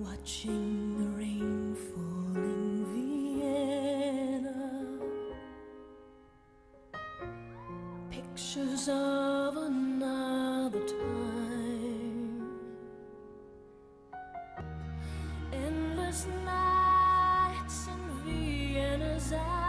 Watching the rain fall in Vienna. Pictures of another time. Endless nights in Vienna's eyes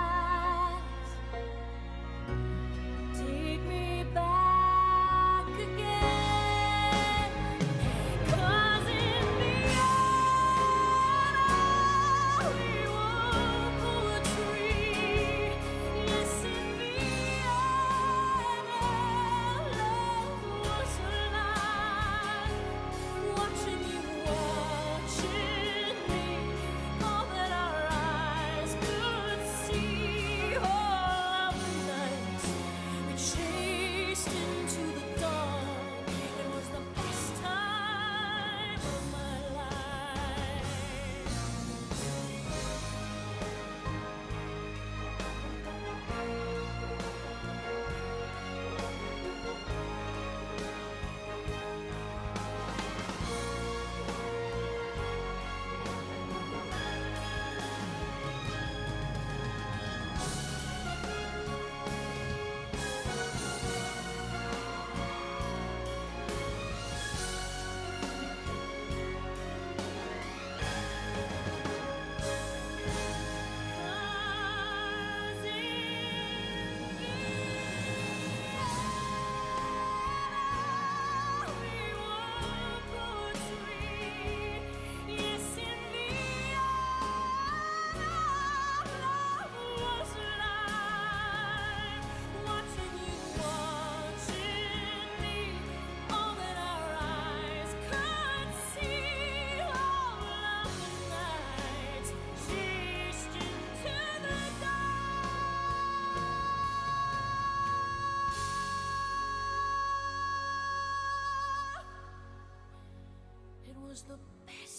was the best.